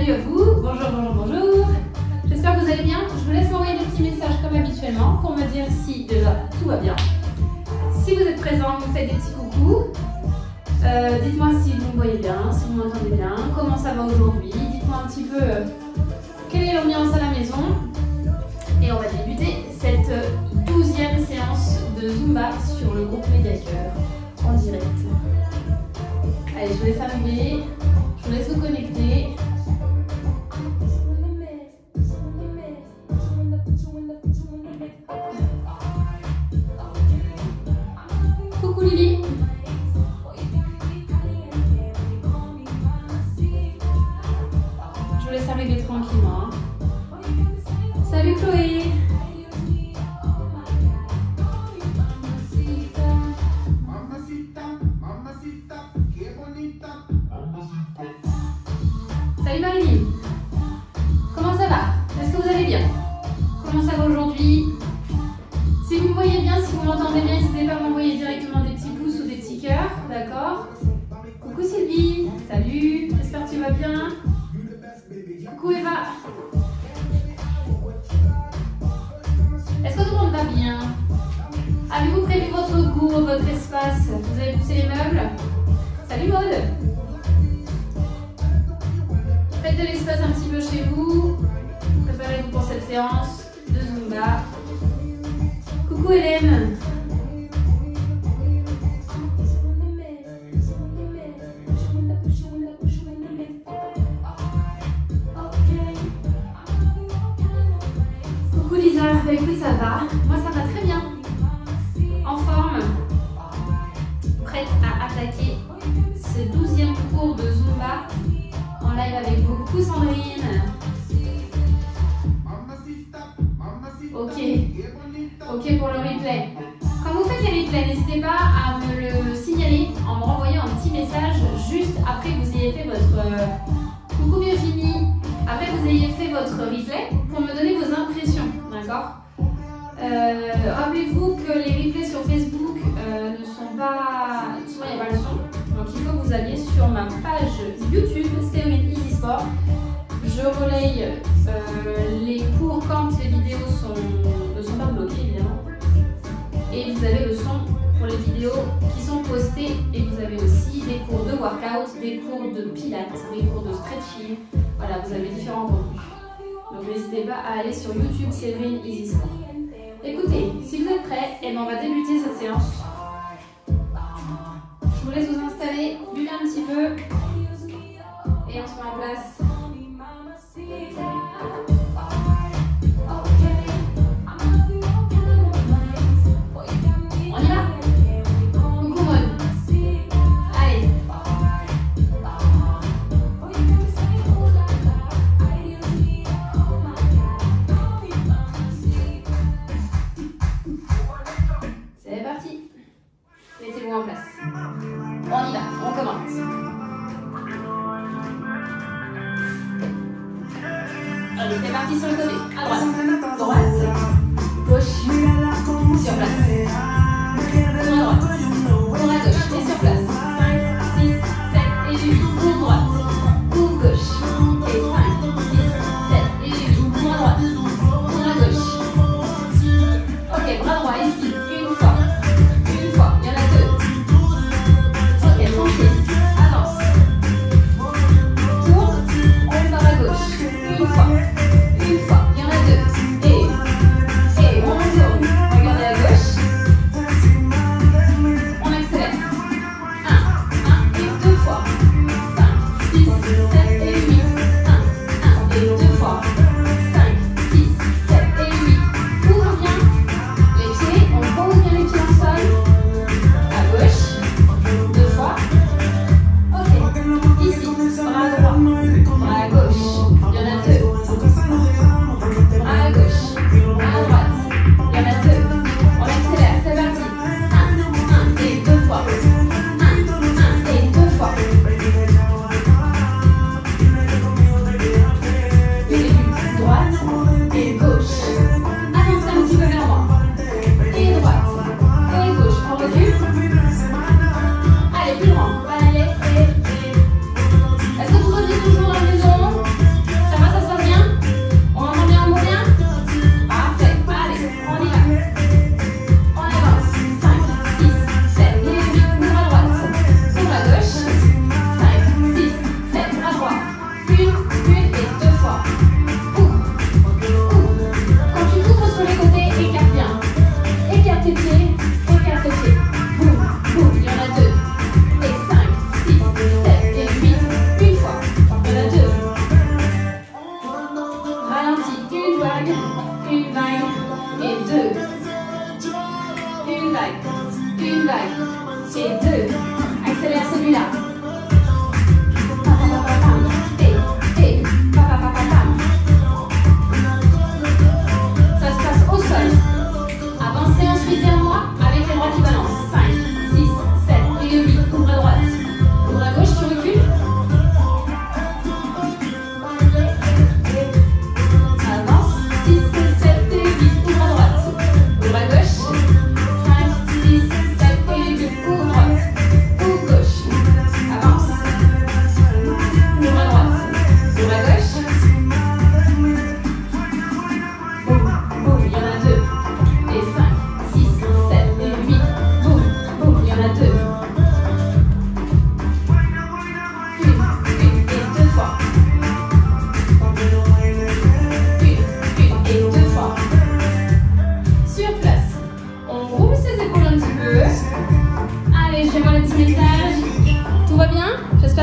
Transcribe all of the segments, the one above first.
Salut à vous, bonjour, bonjour, bonjour. J'espère que vous allez bien. Je vous laisse m'envoyer des petits messages comme habituellement pour me dire si déjà tout va bien. Si vous êtes présent, vous faites des petits coucous. Euh, dites-moi si vous me voyez bien, si vous m'entendez bien, comment ça va aujourd'hui? Dites-moi un petit peu euh, quelle est l'ambiance à la maison? Et on va débuter cette douzième séance de Zumba sur le groupe Mediacœur en direct. Allez, je vous laisse arriver, je vous laisse vous connecter. Thank you. Coucou Hélène. Coucou Lisa, bah écoute ça va, moi ça va très bien. N'hésitez pas à me le signaler en me renvoyant un petit message juste après que vous ayez fait votre... euh, Coucou Virginie Après que vous ayez fait votre replay pour me donner vos impressions, d'accord? Euh, Rappelez-vous que les replays sur Facebook euh, ne sont pas... Souvent il n'y a pas le son. Donc il faut que vous alliez sur ma page YouTube, Séverine Easy Sport. Je relaye les cours quand les vidéos sont, ne sont pas bloquées évidemment. Et vous avez le son pour les vidéos qui sont postées. Et vous avez aussi des cours de workout, des cours de pilates, des cours de stretching. Voilà, vous avez différents contenus. Donc n'hésitez pas à aller sur YouTube Séverine Easy Sport. Écoutez, si vous êtes prêts, eh ben, on va débuter cette séance. Je vous laisse vous installer, buvez un petit peu et on se met en place.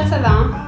Ça va. hein.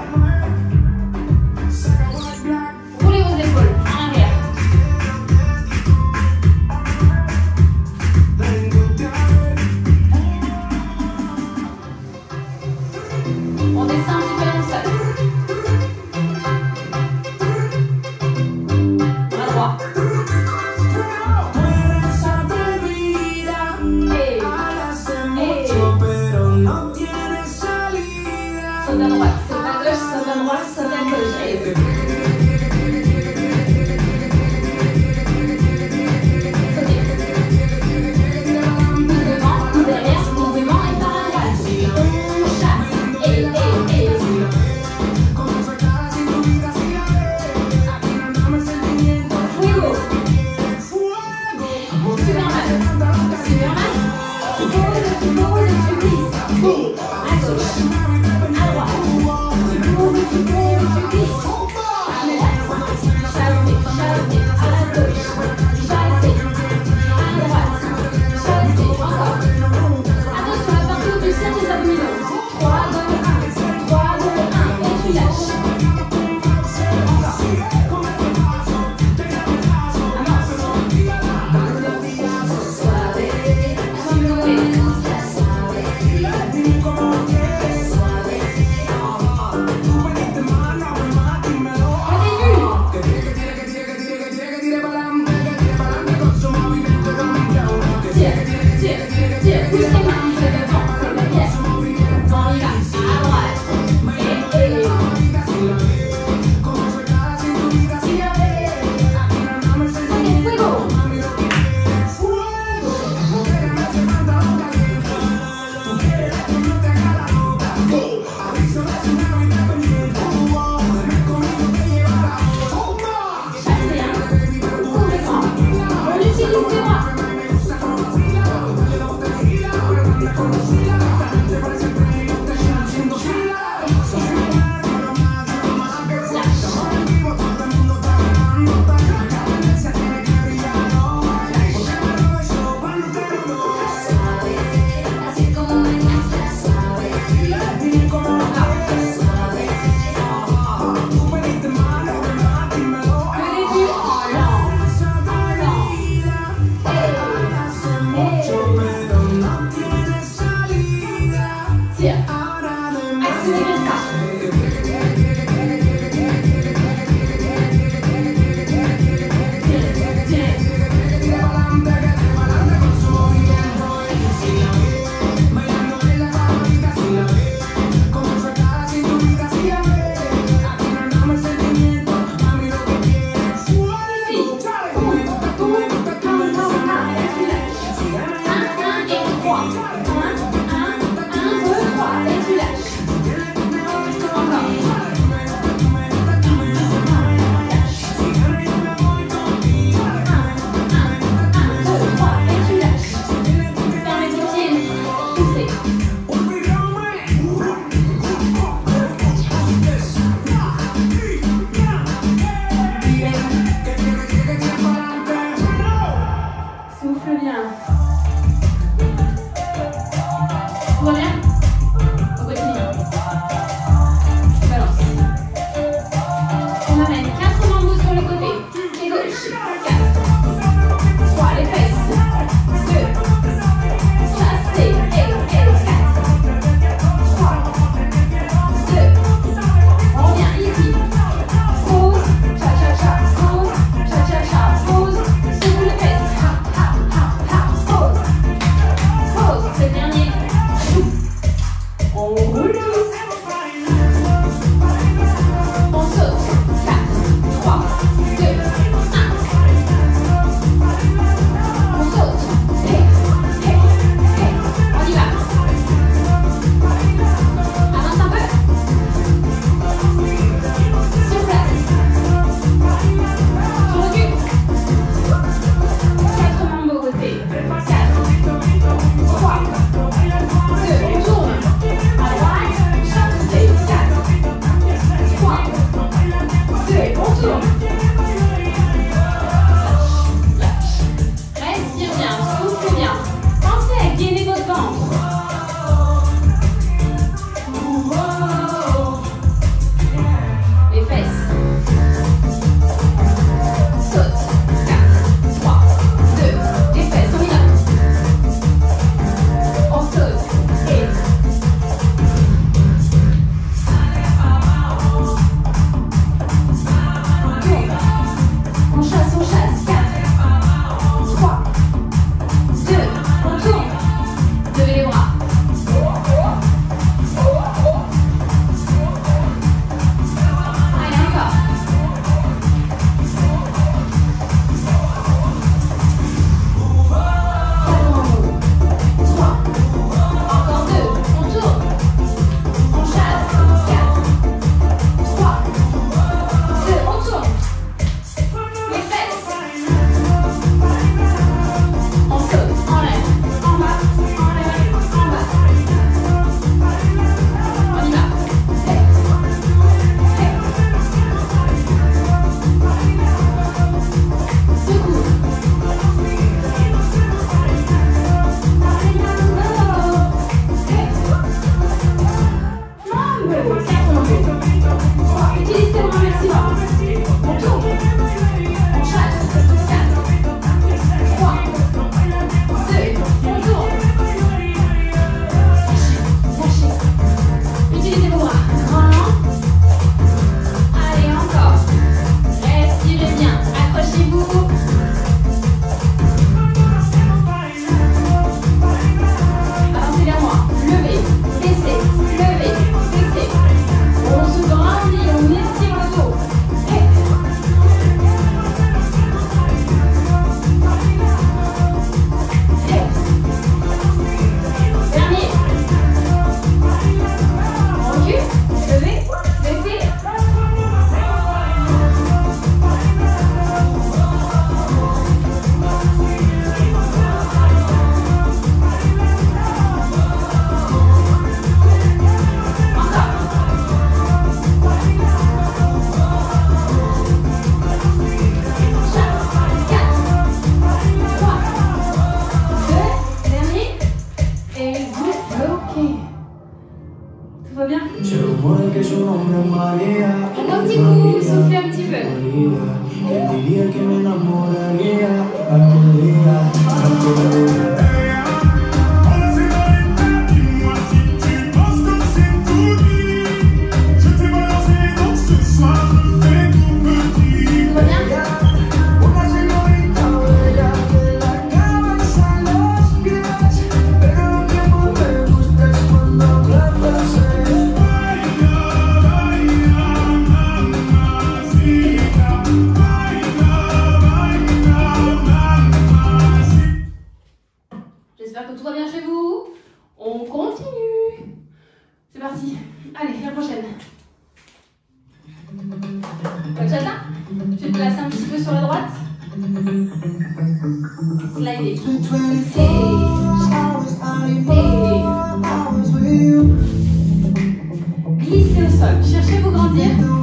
Glissez au sol. Cherchez vos grandir.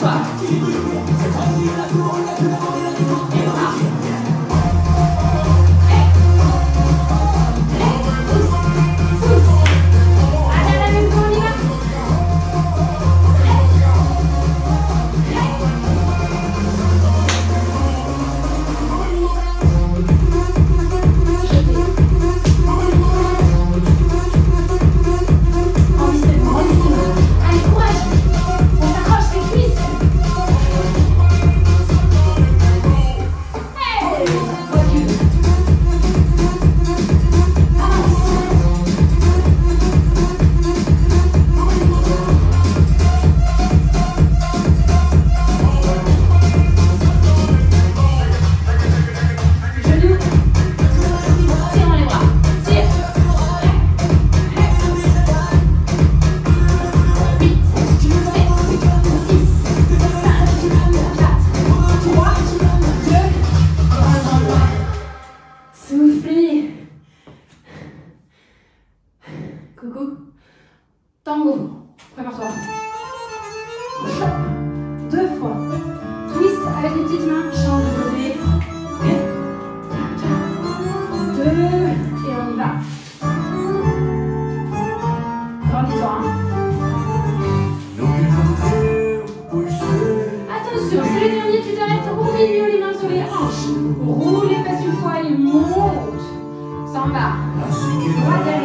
faz. Droite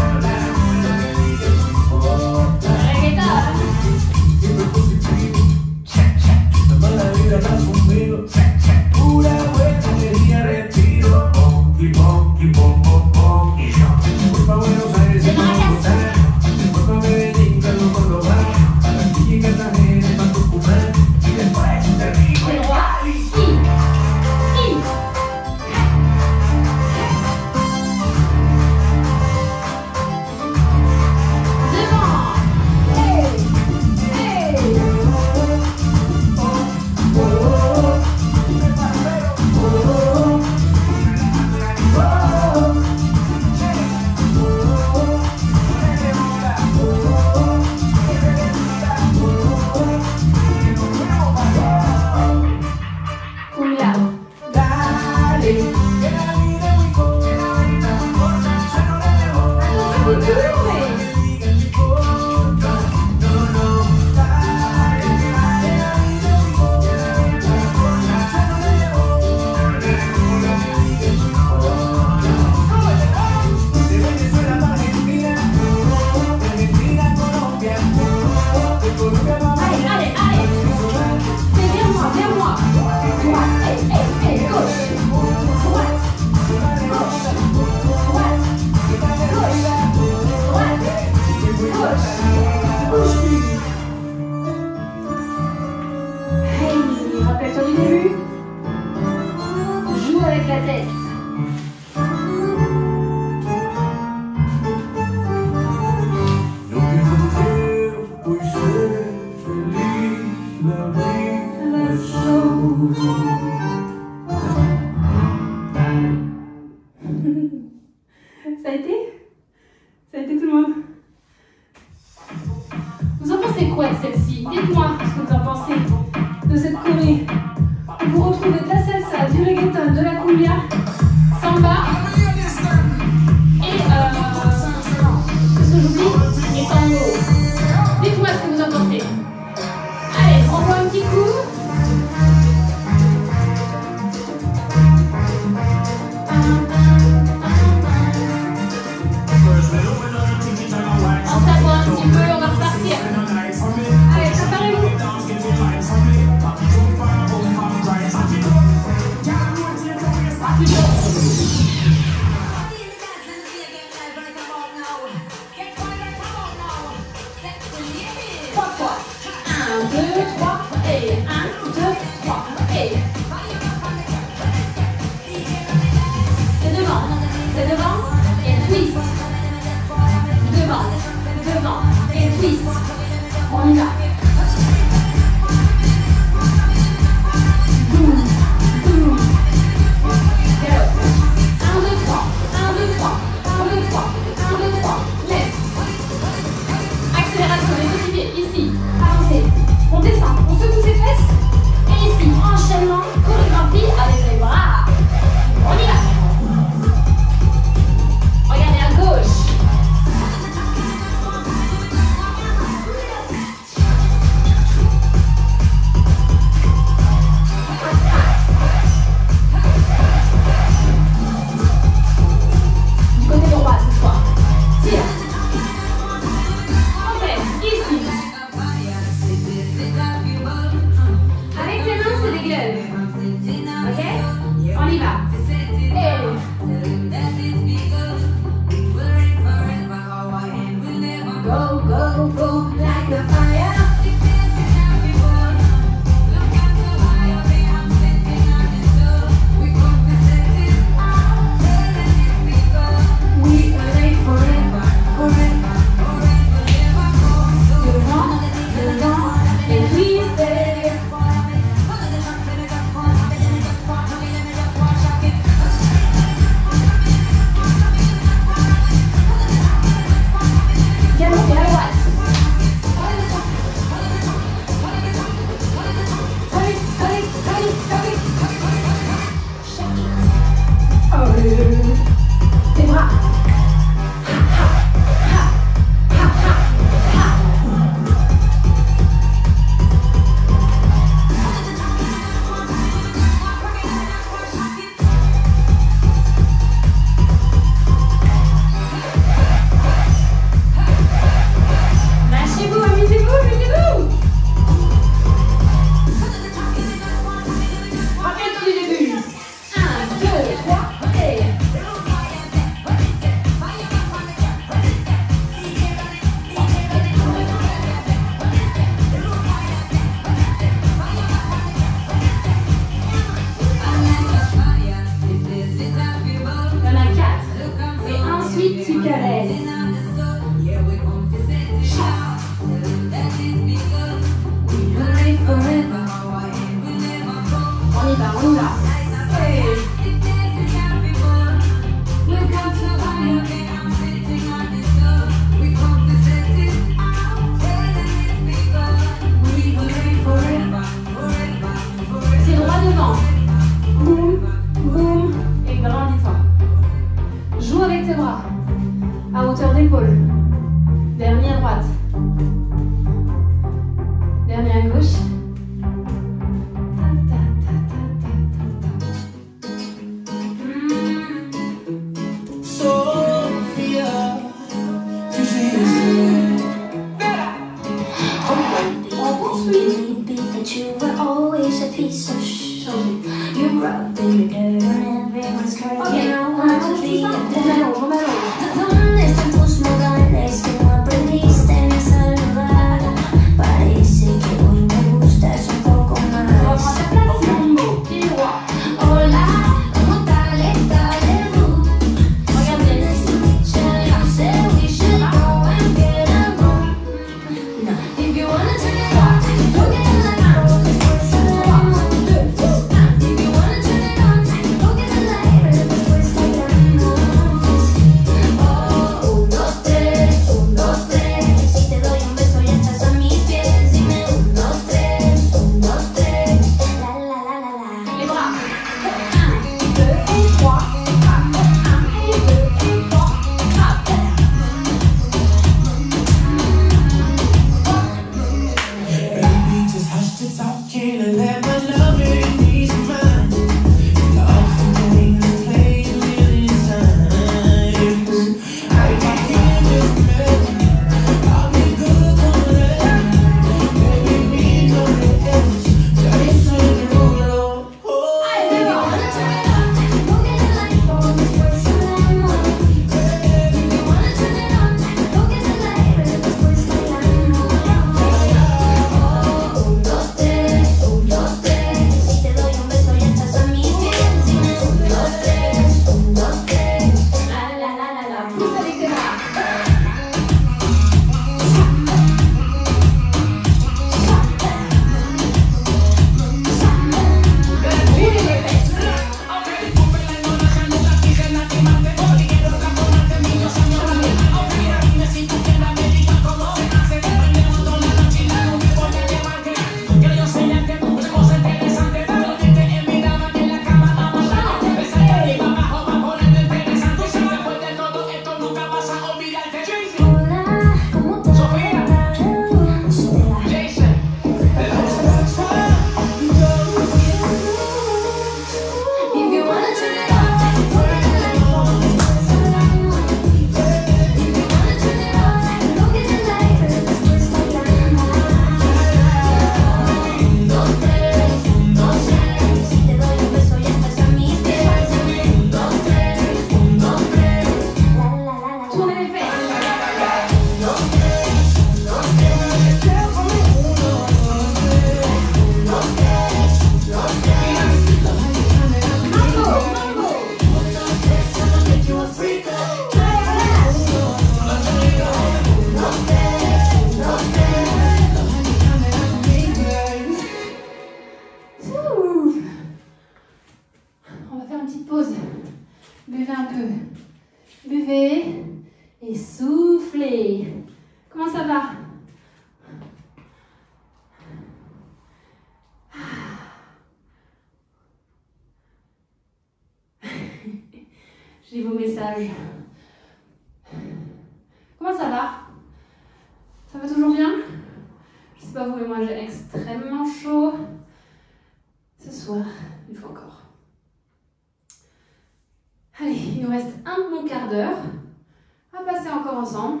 encore ensemble.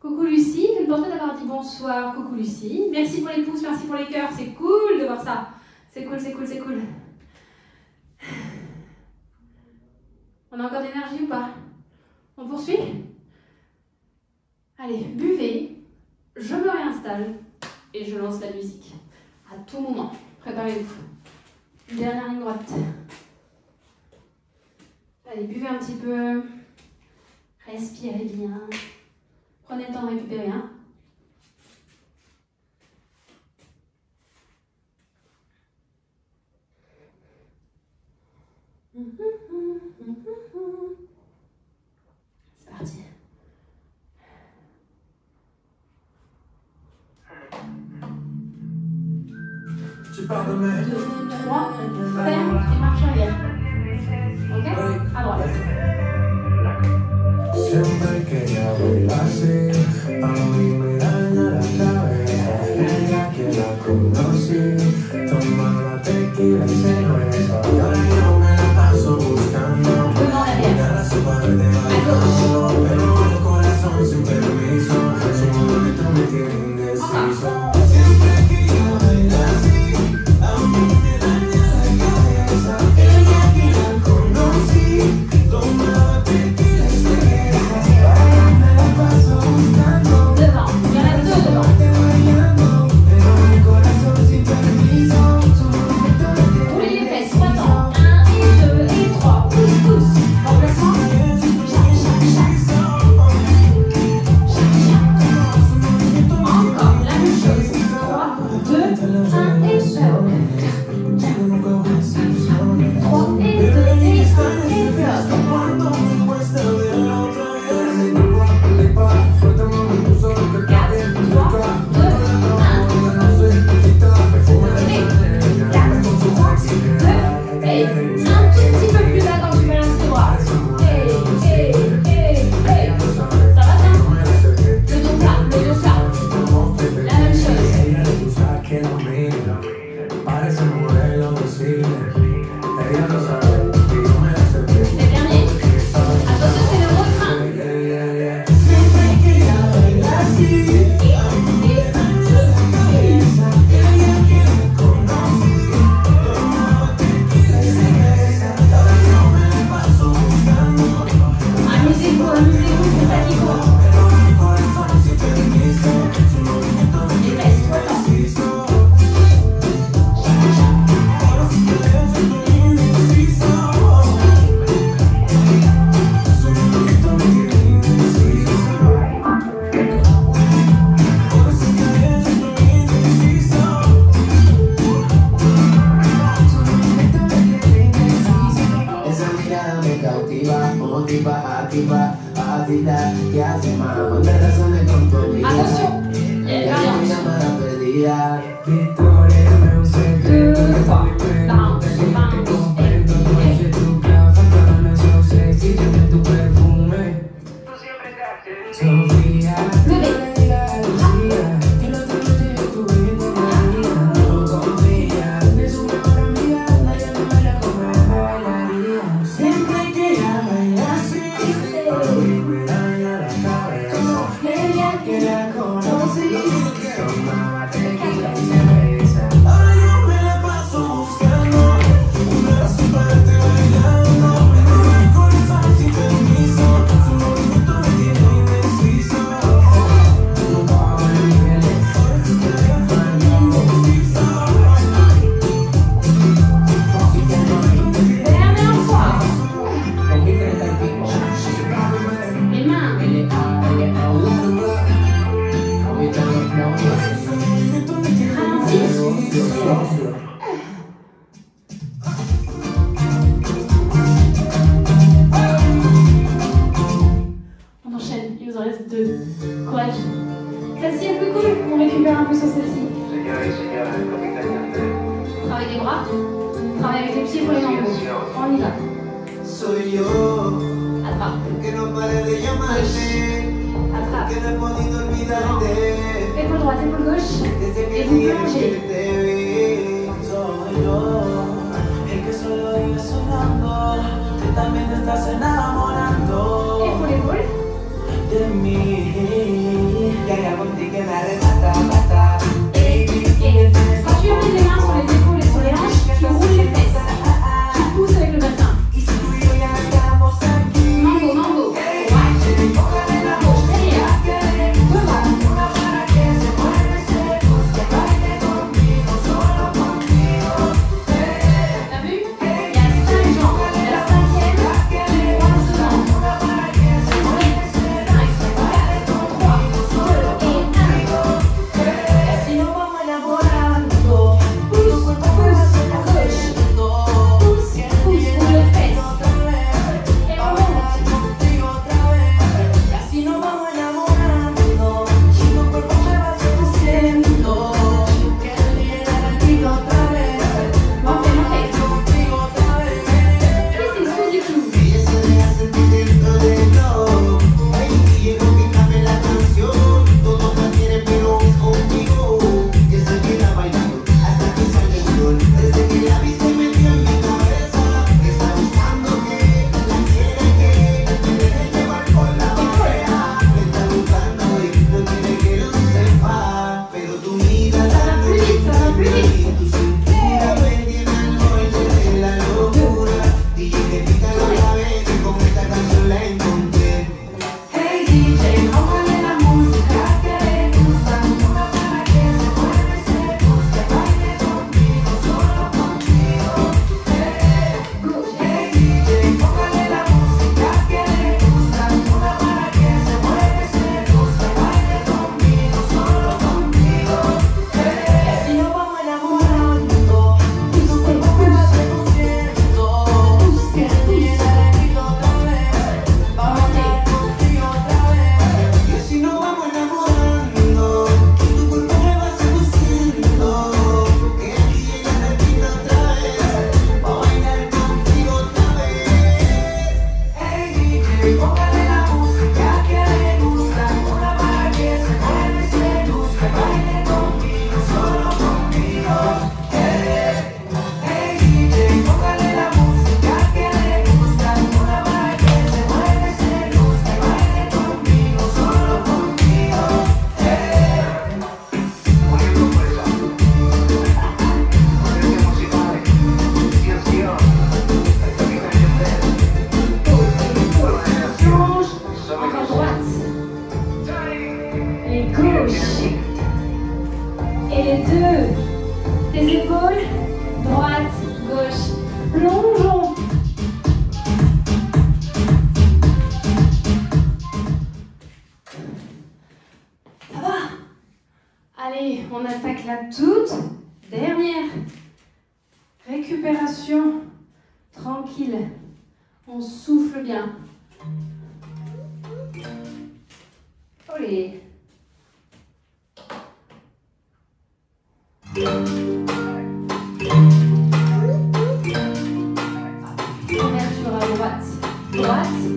Coucou Lucie, important d'avoir dit bonsoir. Coucou Lucie. Merci pour les pouces, merci pour les cœurs. C'est cool de voir ça. C'est cool, c'est cool, c'est cool. On a encore d'énergie ou pas? On poursuit? Allez, buvez. Je me réinstalle et je lance la musique. À tout moment. Préparez-vous. Dernière ligne droite. Allez, buvez un petit peu. Respirez bien. Prenez le temps de récupérer. Hein.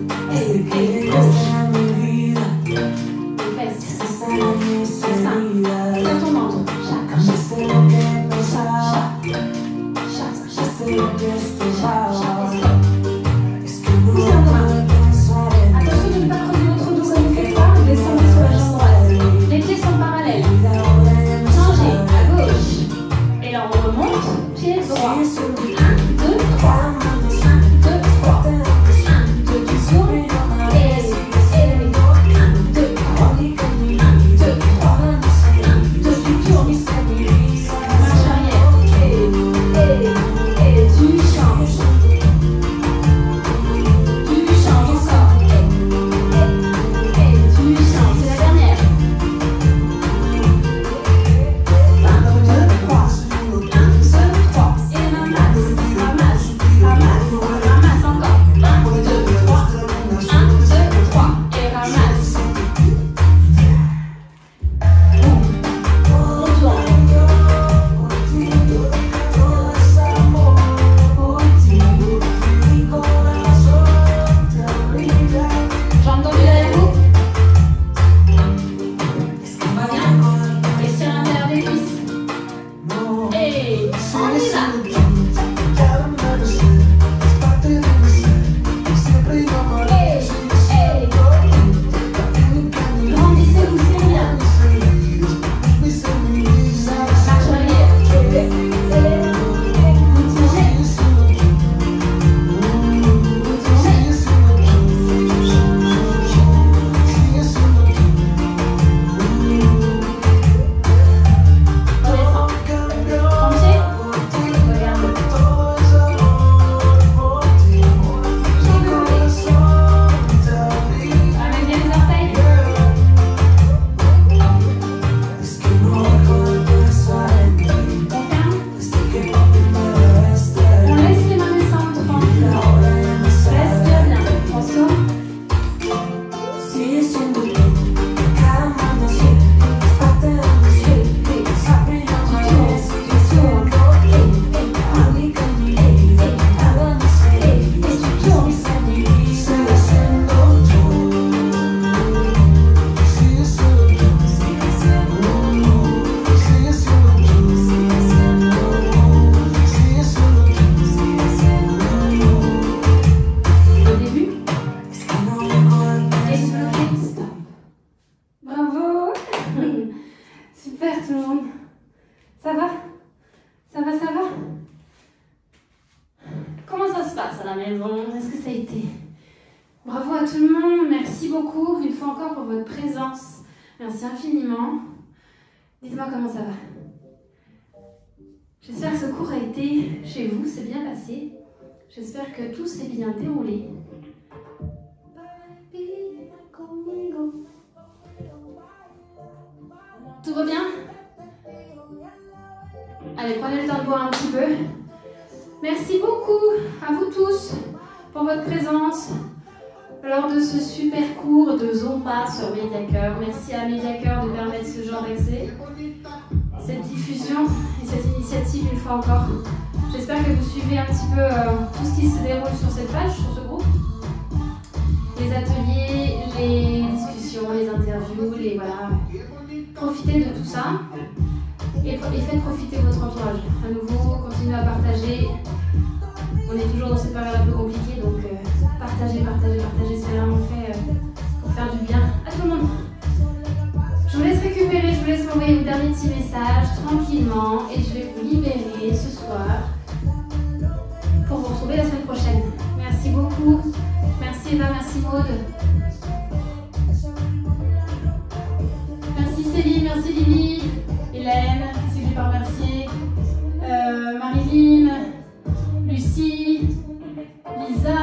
Droite. Et, et Tout va bien? Allez, prenez le temps de boire un petit peu. Merci beaucoup à vous tous pour votre présence lors de ce super cours de Zomba sur Mediacœur. Merci à Mediacœur de permettre ce genre d'accès, cette diffusion et cette initiative une fois encore. J'espère que vous suivez un petit peu euh, tout ce qui se déroule sur cette page, sur ce groupe. Les ateliers, les discussions, les interviews, les voilà. Profitez de tout ça et, faites profiter votre entourage. À nouveau, continuez à partager. On est toujours dans cette période un peu compliquée, donc euh, partagez, partagez, partagez. C'est vraiment fait euh, pour faire du bien à tout le monde. Je vous laisse récupérer, je vous laisse m'envoyer vos derniers petits messages tranquillement et je vais vous libérer ce soir pour vous retrouver la semaine prochaine. Merci beaucoup. Merci Eva, merci Maud. Merci Lily, Hélène, pas remercier, euh, Marilyn, Lucie, Lisa,